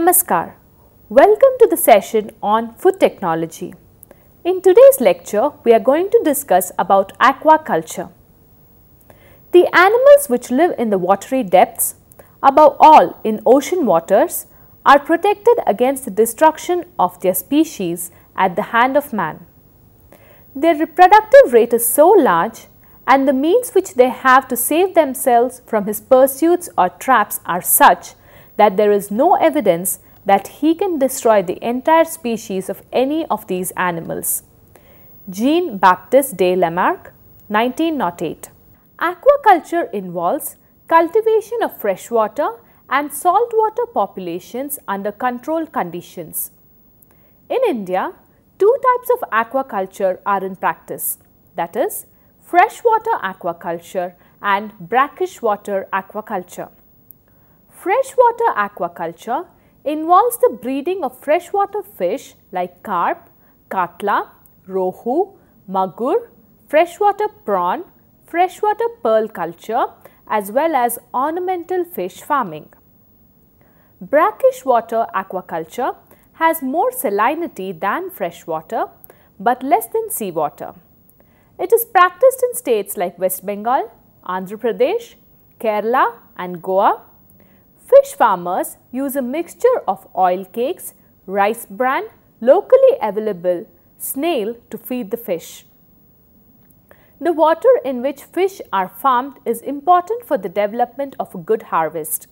Namaskar. Welcome to the session on food technology. In today's lecture, we are going to discuss about aquaculture. The animals which live in the watery depths, above all in ocean waters, are protected against the destruction of their species at the hand of man. Their reproductive rate is so large and the means which they have to save themselves from his pursuits or traps are such that there is no evidence that he can destroy the entire species of any of these animals. Jean Baptiste de Lamarck, 1908. Aquaculture involves cultivation of freshwater and saltwater populations under controlled conditions. In India, two types of aquaculture are in practice that is freshwater aquaculture and brackish water aquaculture. Freshwater aquaculture involves the breeding of freshwater fish like carp, katla, rohu, magur, freshwater prawn, freshwater pearl culture as well as ornamental fish farming. Brackish water aquaculture has more salinity than freshwater but less than seawater. It is practiced in states like West Bengal, Andhra Pradesh, Kerala and Goa Fish farmers use a mixture of oil cakes, rice bran, locally available snail to feed the fish. The water in which fish are farmed is important for the development of a good harvest.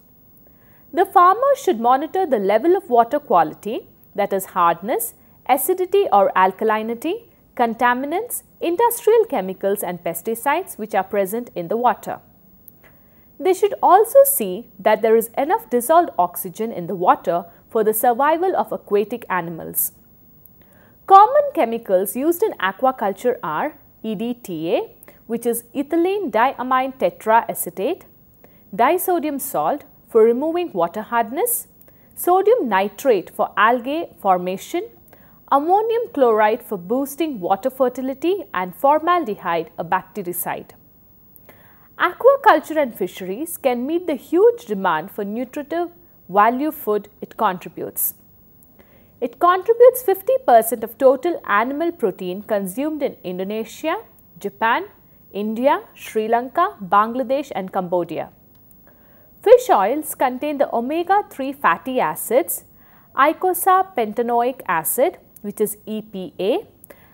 The farmer should monitor the level of water quality that is hardness, acidity or alkalinity, contaminants, industrial chemicals and pesticides which are present in the water. They should also see that there is enough dissolved oxygen in the water for the survival of aquatic animals. Common chemicals used in aquaculture are EDTA, which is ethylene diamine tetraacetate, disodium salt for removing water hardness, sodium nitrate for algae formation, ammonium chloride for boosting water fertility and formaldehyde a bactericide. Aquaculture and fisheries can meet the huge demand for nutritive value food it contributes. It contributes 50% of total animal protein consumed in Indonesia, Japan, India, Sri Lanka, Bangladesh and Cambodia. Fish oils contain the omega-3 fatty acids, eicosapentaenoic acid which is EPA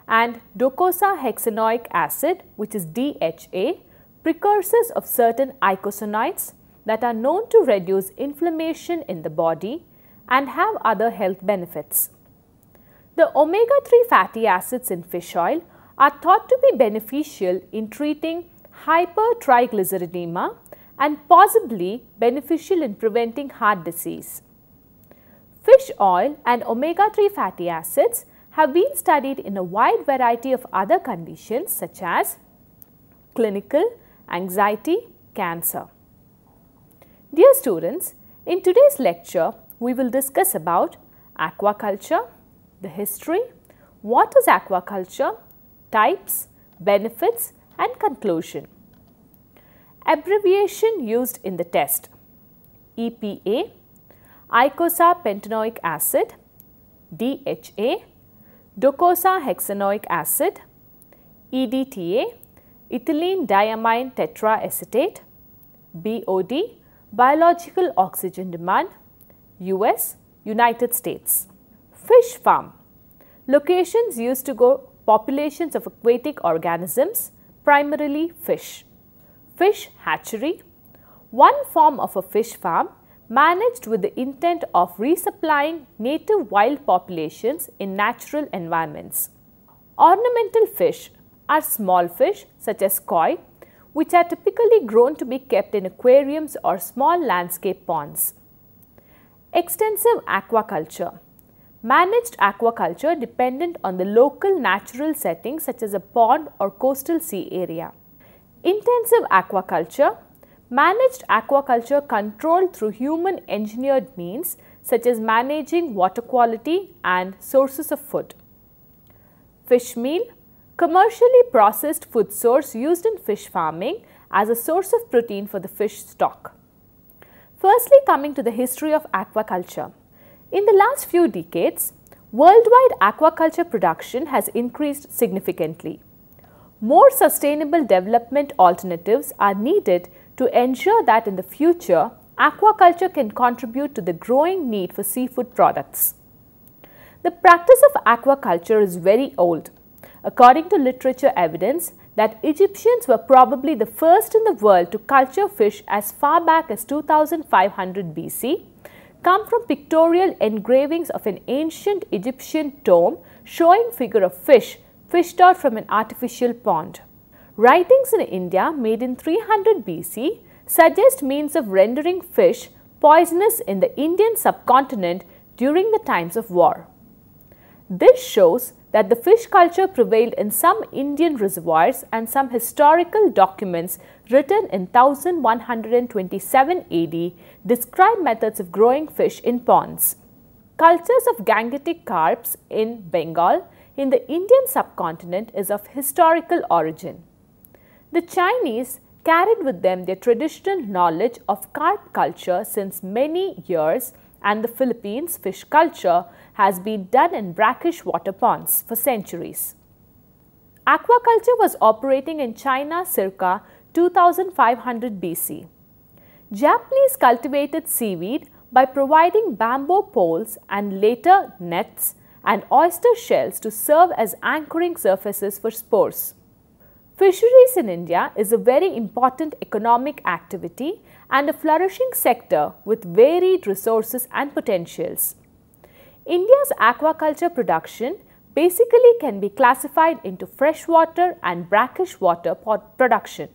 and docosahexaenoic acid which is DHA precursors of certain eicosanoids that are known to reduce inflammation in the body and have other health benefits. The omega-3 fatty acids in fish oil are thought to be beneficial in treating hypertriglyceridemia and possibly beneficial in preventing heart disease. Fish oil and omega-3 fatty acids have been studied in a wide variety of other conditions such as clinical, anxiety, cancer. Dear students, in today's lecture, we will discuss about aquaculture, the history, what is aquaculture, types, benefits and conclusion. Abbreviation used in the test EPA, eicosapentaenoic acid, DHA, docosahexaenoic acid, EDTA, ethylene diamine tetraacetate, BOD, biological oxygen demand, US, United States. Fish farm, locations used to grow populations of aquatic organisms, primarily fish. Fish hatchery, one form of a fish farm managed with the intent of resupplying native wild populations in natural environments. Ornamental fish are small fish such as koi which are typically grown to be kept in aquariums or small landscape ponds. Extensive aquaculture Managed aquaculture dependent on the local natural setting such as a pond or coastal sea area. Intensive aquaculture Managed aquaculture controlled through human engineered means such as managing water quality and sources of food. Fish meal commercially processed food source used in fish farming as a source of protein for the fish stock. Firstly coming to the history of aquaculture. In the last few decades, worldwide aquaculture production has increased significantly. More sustainable development alternatives are needed to ensure that in the future, aquaculture can contribute to the growing need for seafood products. The practice of aquaculture is very old. According to literature evidence that Egyptians were probably the first in the world to culture fish as far back as 2500 BC come from pictorial engravings of an ancient Egyptian tomb showing figure of fish fished out from an artificial pond. Writings in India made in 300 BC suggest means of rendering fish poisonous in the Indian subcontinent during the times of war. This shows that the fish culture prevailed in some Indian reservoirs and some historical documents written in 1127 AD describe methods of growing fish in ponds. Cultures of gangetic carps in Bengal in the Indian subcontinent is of historical origin. The Chinese carried with them their traditional knowledge of carp culture since many years and the Philippines fish culture has been done in brackish water ponds for centuries. Aquaculture was operating in China circa 2500 BC. Japanese cultivated seaweed by providing bamboo poles and later nets and oyster shells to serve as anchoring surfaces for spores. Fisheries in India is a very important economic activity and a flourishing sector with varied resources and potentials. India's aquaculture production basically can be classified into freshwater and brackish water production.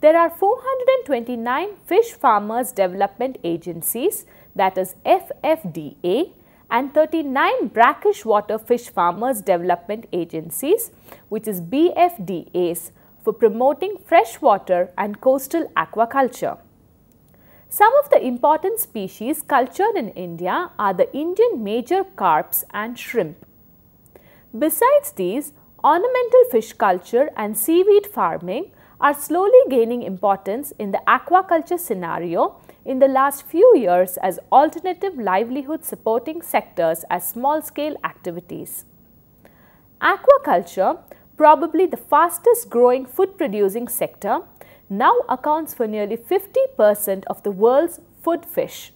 There are 429 fish farmers development agencies that is FFDA and 39 brackish water fish farmers development agencies which is BFDAs for promoting freshwater and coastal aquaculture. Some of the important species cultured in India are the Indian major carps and shrimp. Besides these, ornamental fish culture and seaweed farming are slowly gaining importance in the aquaculture scenario in the last few years as alternative livelihood supporting sectors as small scale activities. Aquaculture, probably the fastest growing food producing sector, now accounts for nearly 50% of the world's food fish.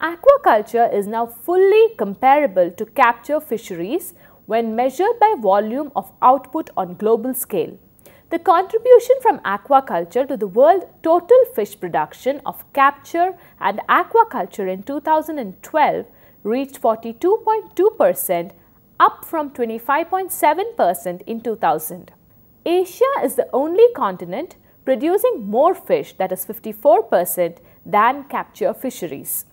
Aquaculture is now fully comparable to capture fisheries when measured by volume of output on global scale. The contribution from aquaculture to the world total fish production of capture and aquaculture in 2012 reached 42.2% up from 25.7% in 2000. Asia is the only continent producing more fish that is 54% than capture fisheries.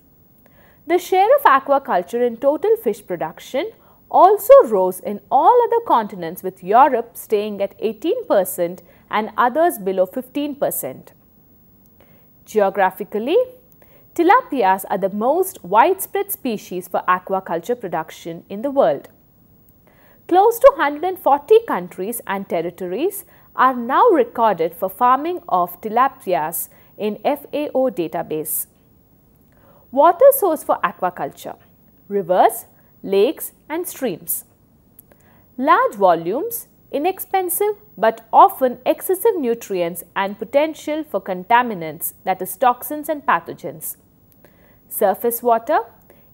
The share of aquaculture in total fish production also rose in all other continents with Europe staying at 18% and others below 15%. Geographically, tilapias are the most widespread species for aquaculture production in the world. Close to 140 countries and territories are now recorded for farming of tilapias in FAO database. Water source for aquaculture, rivers, lakes and streams. Large volumes, inexpensive but often excessive nutrients and potential for contaminants that is toxins and pathogens. Surface water,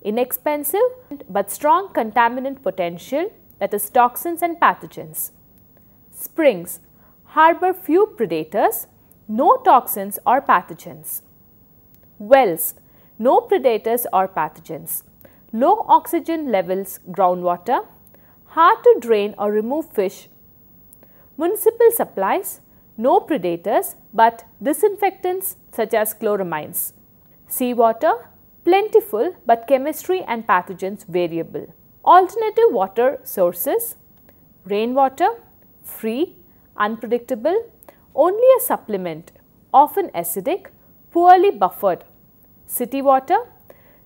inexpensive but strong contaminant potential that is toxins and pathogens. Springs harbor few predators, no toxins or pathogens. Wells, no predators or pathogens. Low oxygen levels groundwater, hard to drain or remove fish. Municipal supplies, no predators but disinfectants such as chloramines. Seawater, plentiful but chemistry and pathogens variable. Alternative water sources, rainwater, free, unpredictable, only a supplement, often acidic, poorly buffered. City water,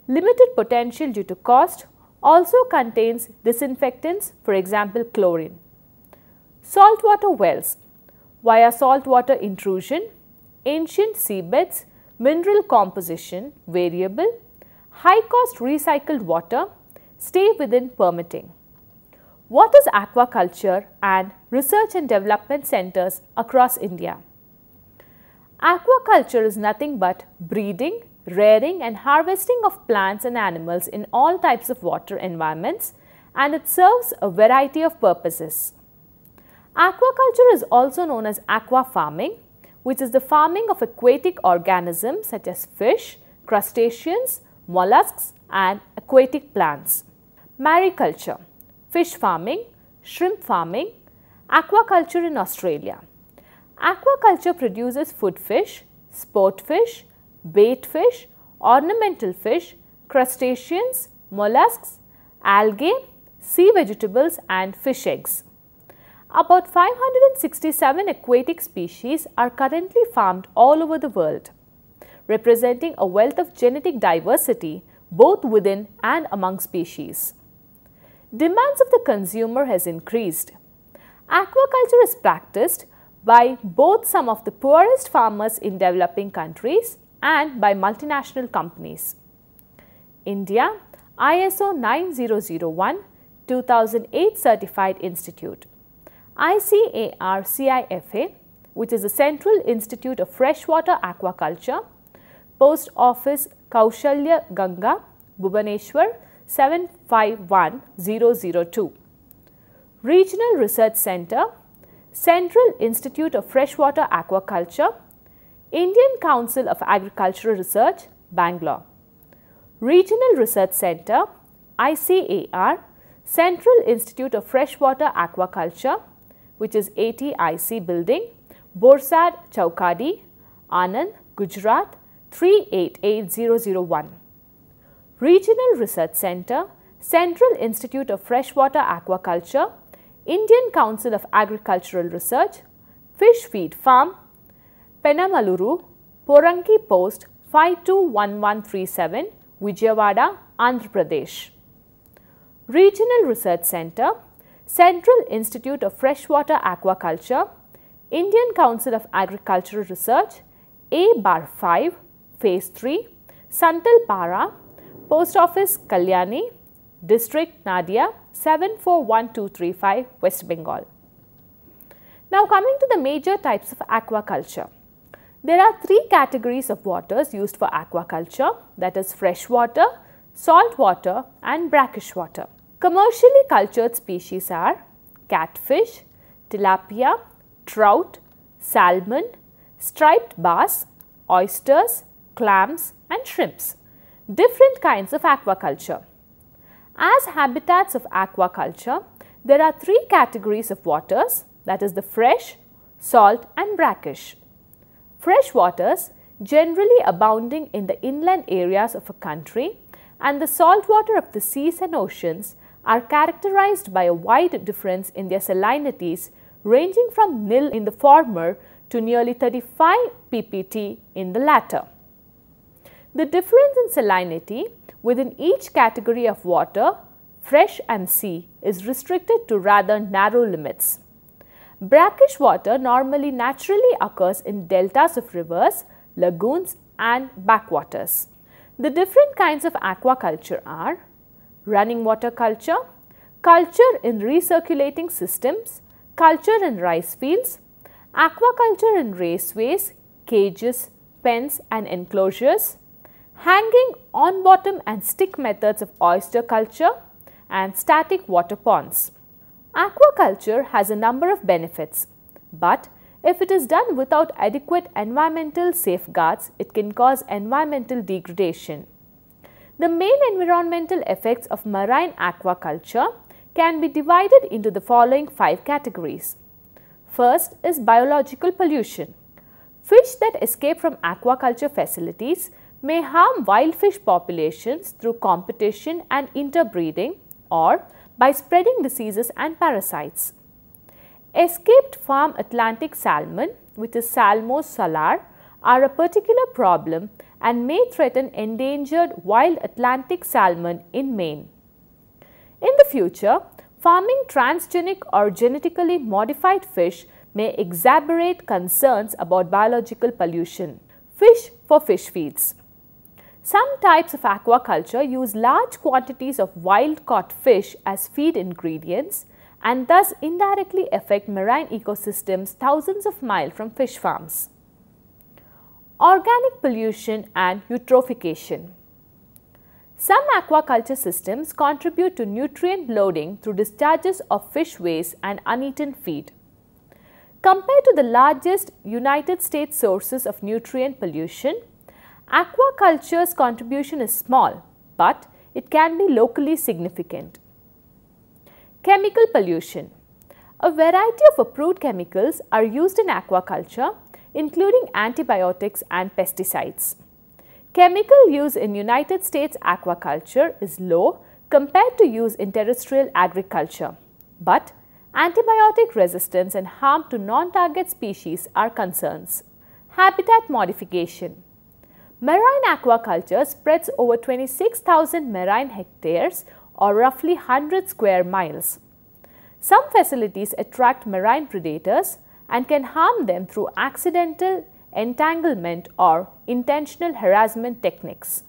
limited potential due to cost, also contains disinfectants, for example, chlorine. Saltwater wells, via saltwater intrusion, ancient seabeds, mineral composition, variable, high cost recycled water stay within permitting. What is aquaculture and research and development centers across India? Aquaculture is nothing but breeding, rearing and harvesting of plants and animals in all types of water environments and it serves a variety of purposes. Aquaculture is also known as aqua farming which is the farming of aquatic organisms such as fish, crustaceans, mollusks and aquatic plants. Mariculture, fish farming, shrimp farming, aquaculture in Australia. Aquaculture produces food fish, sport fish, bait fish, ornamental fish, crustaceans, mollusks, algae, sea vegetables and fish eggs. About 567 aquatic species are currently farmed all over the world, representing a wealth of genetic diversity both within and among species. Demands of the consumer has increased. Aquaculture is practiced by both some of the poorest farmers in developing countries and by multinational companies. India ISO 9001 2008 certified institute. ICAR CIFA which is the Central Institute of Freshwater Aquaculture, Post Office Kaushalya Ganga, Bhubaneswar 751002. Regional Research Center, Central Institute of Freshwater Aquaculture, Indian Council of Agricultural Research, Bangalore. Regional Research Center, ICAR, Central Institute of Freshwater Aquaculture, which is ATIC building, Borsad Chowkadi, Anand, Gujarat 388001. Regional Research Center, Central Institute of Freshwater Aquaculture, Indian Council of Agricultural Research, Fish Feed Farm, Penamaluru, Poranki Post 521137, Vijayawada, Andhra Pradesh. Regional Research Center, Central Institute of Freshwater Aquaculture, Indian Council of Agricultural Research, A Bar 5, Phase 3, Santal Para, Post Office Kalyani, District Nadia 741235 West Bengal. Now coming to the major types of aquaculture. There are three categories of waters used for aquaculture that is freshwater, salt water and brackish water. Commercially cultured species are catfish, tilapia, trout, salmon, striped bass, oysters, clams and shrimps different kinds of aquaculture. As habitats of aquaculture, there are three categories of waters that is the fresh, salt and brackish. Fresh waters generally abounding in the inland areas of a country and the salt water of the seas and oceans are characterized by a wide difference in their salinities ranging from nil in the former to nearly 35 ppt in the latter. The difference in salinity within each category of water, fresh and sea, is restricted to rather narrow limits. Brackish water normally naturally occurs in deltas of rivers, lagoons and backwaters. The different kinds of aquaculture are running water culture, culture in recirculating systems, culture in rice fields, aquaculture in raceways, cages, pens and enclosures, hanging on bottom and stick methods of oyster culture and static water ponds. Aquaculture has a number of benefits, but if it is done without adequate environmental safeguards, it can cause environmental degradation. The main environmental effects of marine aquaculture can be divided into the following five categories. First is biological pollution. Fish that escape from aquaculture facilities may harm wild fish populations through competition and interbreeding or by spreading diseases and parasites. Escaped farm Atlantic salmon which is Salmo salar are a particular problem and may threaten endangered wild Atlantic salmon in Maine. In the future, farming transgenic or genetically modified fish may exacerbate concerns about biological pollution. Fish for fish feeds. Some types of aquaculture use large quantities of wild caught fish as feed ingredients and thus indirectly affect marine ecosystems thousands of miles from fish farms. Organic pollution and eutrophication. Some aquaculture systems contribute to nutrient loading through discharges of fish waste and uneaten feed. Compared to the largest United States sources of nutrient pollution, aquaculture's contribution is small, but it can be locally significant. Chemical pollution. A variety of approved chemicals are used in aquaculture, including antibiotics and pesticides. Chemical use in United States aquaculture is low compared to use in terrestrial agriculture, but antibiotic resistance and harm to non-target species are concerns. Habitat modification. Marine aquaculture spreads over 26,000 marine hectares or roughly 100 square miles. Some facilities attract marine predators and can harm them through accidental entanglement or intentional harassment techniques.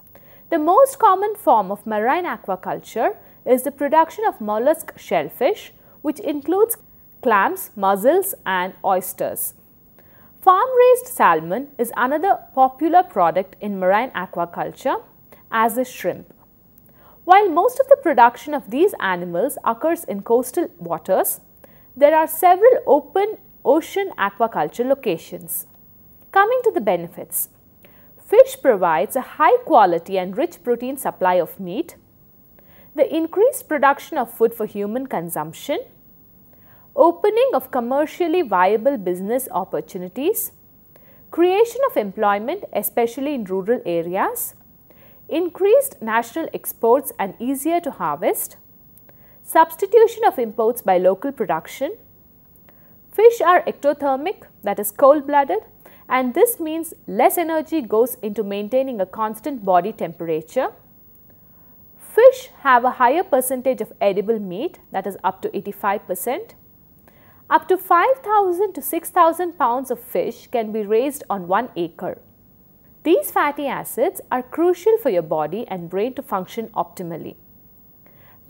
The most common form of marine aquaculture is the production of mollusk shellfish which includes clams, mussels and oysters. Farm raised salmon is another popular product in marine aquaculture as is shrimp. While most of the production of these animals occurs in coastal waters, there are several open ocean aquaculture locations. Coming to the benefits. Fish provides a high quality and rich protein supply of meat, the increased production of food for human consumption, opening of commercially viable business opportunities, creation of employment especially in rural areas, increased national exports and easier to harvest, substitution of imports by local production. Fish are ectothermic that is cold blooded and this means less energy goes into maintaining a constant body temperature. Fish have a higher percentage of edible meat that is up to 85 percent. Up to 5000 to 6000 pounds of fish can be raised on 1 acre. These fatty acids are crucial for your body and brain to function optimally.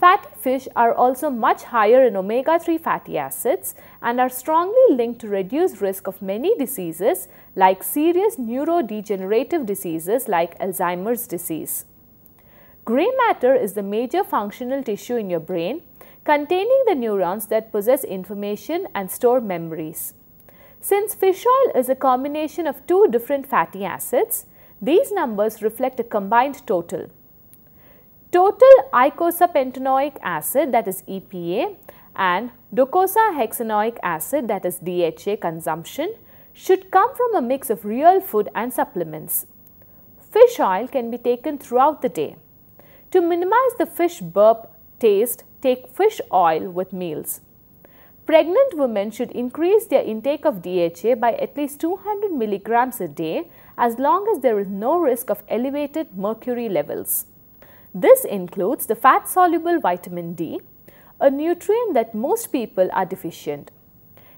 Fatty fish are also much higher in omega-3 fatty acids and are strongly linked to reduced risk of many diseases like serious neurodegenerative diseases like Alzheimer's disease. Gray matter is the major functional tissue in your brain containing the neurons that possess information and store memories. Since fish oil is a combination of two different fatty acids, these numbers reflect a combined total. Total eicosapentaenoic acid that is EPA and docosahexaenoic acid that is DHA consumption should come from a mix of real food and supplements. Fish oil can be taken throughout the day. To minimize the fish burp taste, take fish oil with meals. Pregnant women should increase their intake of DHA by at least 200 milligrams a day as long as there is no risk of elevated mercury levels. This includes the fat soluble vitamin D, a nutrient that most people are deficient.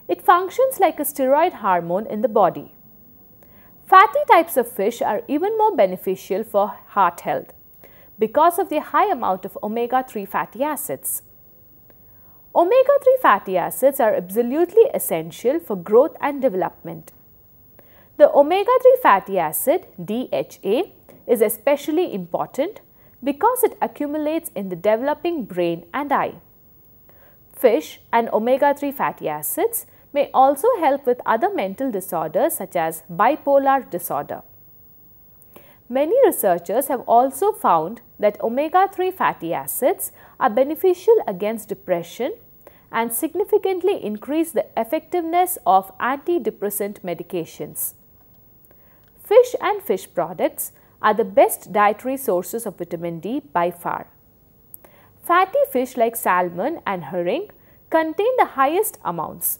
It functions like a steroid hormone in the body. Fatty types of fish are even more beneficial for heart health because of the high amount of omega-3 fatty acids. Omega-3 fatty acids are absolutely essential for growth and development. The omega-3 fatty acid DHA is especially important because it accumulates in the developing brain and eye. Fish and omega-3 fatty acids may also help with other mental disorders such as bipolar disorder. Many researchers have also found that omega-3 fatty acids are beneficial against depression and significantly increase the effectiveness of antidepressant medications. Fish and fish products are the best dietary sources of vitamin D by far. Fatty fish like salmon and herring contain the highest amounts.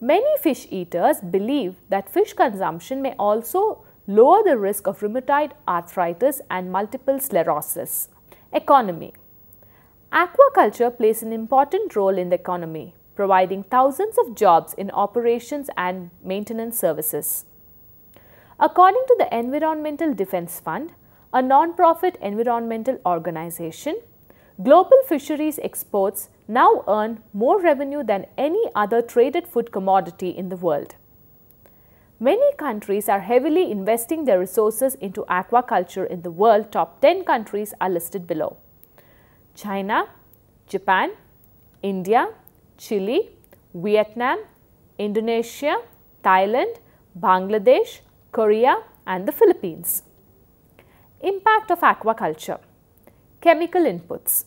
Many fish eaters believe that fish consumption may also lower the risk of rheumatoid arthritis and multiple sclerosis. Economy Aquaculture plays an important role in the economy, providing thousands of jobs in operations and maintenance services. According to the Environmental Defense Fund, a non-profit environmental organization, global fisheries exports now earn more revenue than any other traded food commodity in the world. Many countries are heavily investing their resources into aquaculture in the world. Top 10 countries are listed below. China, Japan, India, Chile, Vietnam, Indonesia, Thailand, Bangladesh, Korea and the Philippines. Impact of aquaculture Chemical inputs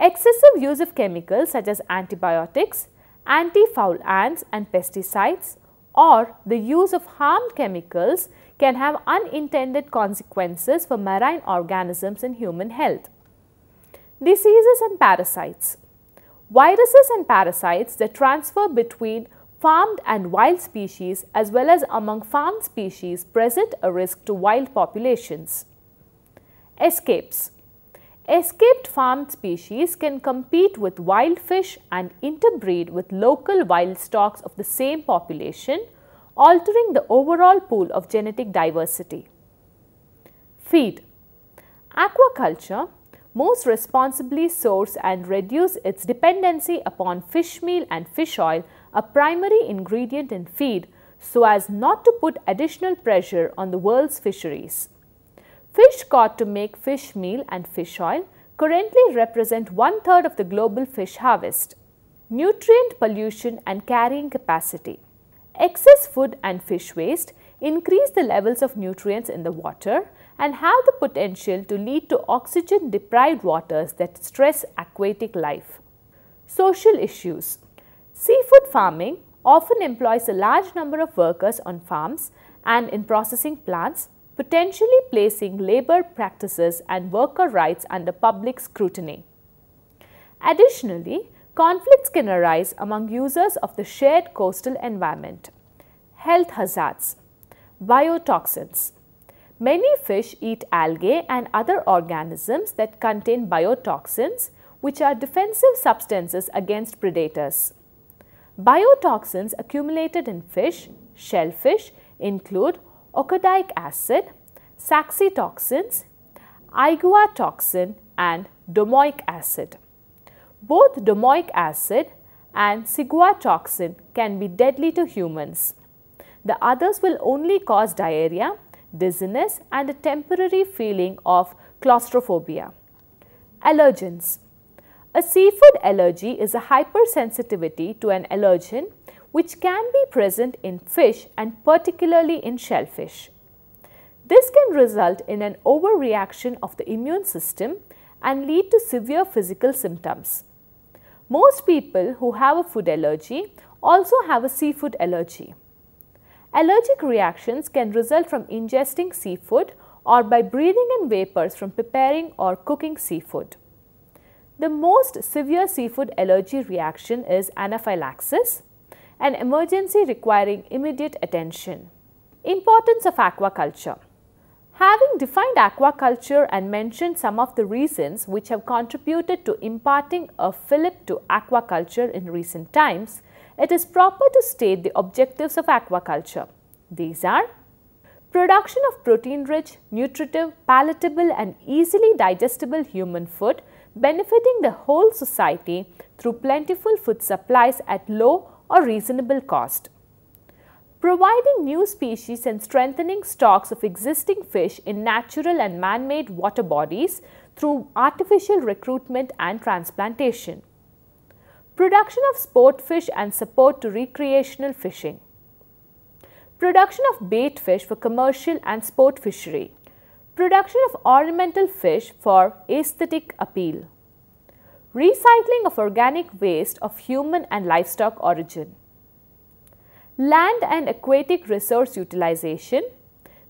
Excessive use of chemicals such as antibiotics, anti-foulants and pesticides or the use of harmed chemicals can have unintended consequences for marine organisms and human health. Diseases and parasites Viruses and parasites that transfer between farmed and wild species as well as among farmed species present a risk to wild populations. Escapes Escaped farmed species can compete with wild fish and interbreed with local wild stocks of the same population, altering the overall pool of genetic diversity. Feed Aquaculture most responsibly source and reduce its dependency upon fish meal and fish oil, a primary ingredient in feed, so as not to put additional pressure on the world's fisheries. Fish caught to make fish meal and fish oil currently represent one third of the global fish harvest. Nutrient pollution and carrying capacity. Excess food and fish waste increase the levels of nutrients in the water and have the potential to lead to oxygen deprived waters that stress aquatic life. Social issues Seafood farming often employs a large number of workers on farms and in processing plants potentially placing labor practices and worker rights under public scrutiny. Additionally, conflicts can arise among users of the shared coastal environment. Health hazards, biotoxins. Many fish eat algae and other organisms that contain biotoxins, which are defensive substances against predators. Biotoxins accumulated in fish, shellfish include okadaic acid, saxitoxins, ciguatoxin and domoic acid. Both domoic acid and ciguatoxin can be deadly to humans. The others will only cause diarrhea, dizziness and a temporary feeling of claustrophobia. Allergens A seafood allergy is a hypersensitivity to an allergen which can be present in fish and particularly in shellfish. This can result in an overreaction of the immune system and lead to severe physical symptoms. Most people who have a food allergy also have a seafood allergy. Allergic reactions can result from ingesting seafood or by breathing in vapors from preparing or cooking seafood. The most severe seafood allergy reaction is anaphylaxis, an emergency requiring immediate attention. Importance of aquaculture Having defined aquaculture and mentioned some of the reasons which have contributed to imparting a fillip to aquaculture in recent times, it is proper to state the objectives of aquaculture. These are production of protein-rich, nutritive, palatable and easily digestible human food benefiting the whole society through plentiful food supplies at low or reasonable cost. Providing new species and strengthening stocks of existing fish in natural and man-made water bodies through artificial recruitment and transplantation. Production of sport fish and support to recreational fishing. Production of bait fish for commercial and sport fishery. Production of ornamental fish for aesthetic appeal recycling of organic waste of human and livestock origin. Land and aquatic resource utilization.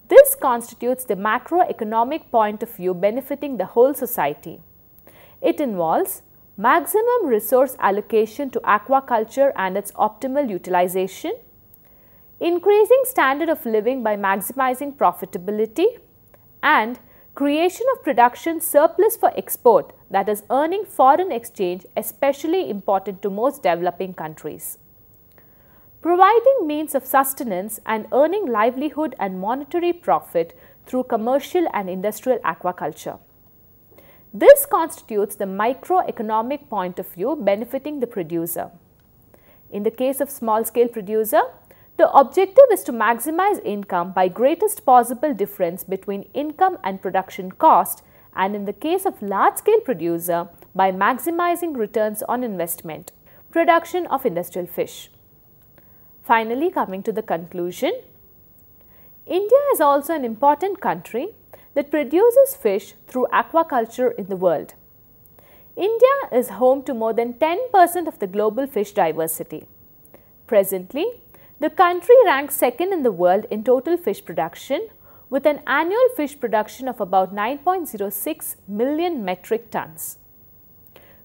This constitutes the macroeconomic point of view benefiting the whole society. It involves maximum resource allocation to aquaculture and its optimal utilization, increasing standard of living by maximizing profitability, and creation of production surplus for export that is earning foreign exchange especially important to most developing countries. Providing means of sustenance and earning livelihood and monetary profit through commercial and industrial aquaculture. This constitutes the microeconomic point of view benefiting the producer. In the case of small scale producer, the objective is to maximize income by greatest possible difference between income and production cost and in the case of large scale producer by maximizing returns on investment, production of industrial fish. Finally, coming to the conclusion, India is also an important country that produces fish through aquaculture in the world. India is home to more than 10% of the global fish diversity. Presently, the country ranks second in the world in total fish production with an annual fish production of about 9.06 million metric tons.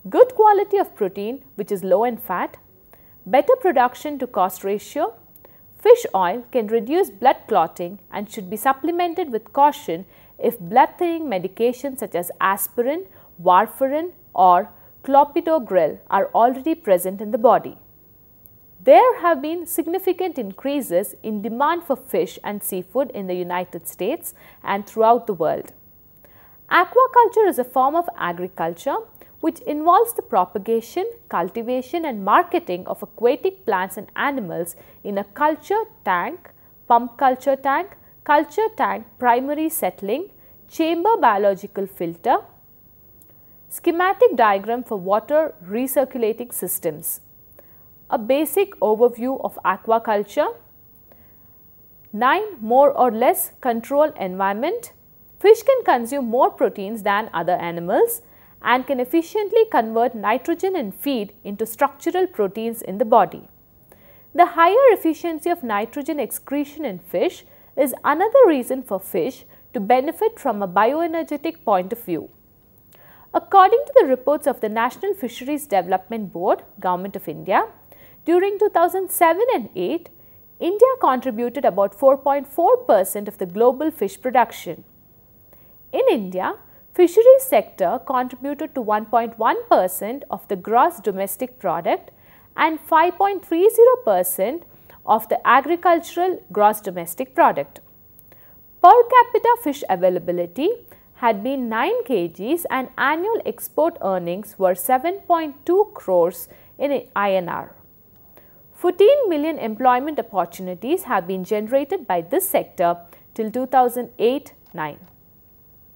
Good quality of protein which is low in fat, better production to cost ratio, fish oil can reduce blood clotting and should be supplemented with caution if blood thinning medications such as aspirin, warfarin or clopidogrel are already present in the body. There have been significant increases in demand for fish and seafood in the United States and throughout the world. Aquaculture is a form of agriculture which involves the propagation, cultivation and marketing of aquatic plants and animals in a culture tank, pump culture tank, culture tank primary settling, chamber biological filter, schematic diagram for water recirculating systems, a basic overview of aquaculture, 9 more or less control environment, fish can consume more proteins than other animals and can efficiently convert nitrogen in feed into structural proteins in the body. The higher efficiency of nitrogen excretion in fish is another reason for fish to benefit from a bioenergetic point of view. According to the reports of the National Fisheries Development Board, Government of India, during 2007 and 8, India contributed about 4.4 percent of the global fish production. In India, fisheries sector contributed to 1.1 percent of the gross domestic product and 5.30 percent of the agricultural gross domestic product. Per capita fish availability had been 9 kgs and annual export earnings were 7.2 crores in INR. 14 million employment opportunities have been generated by this sector till 2008-9.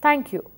Thank you.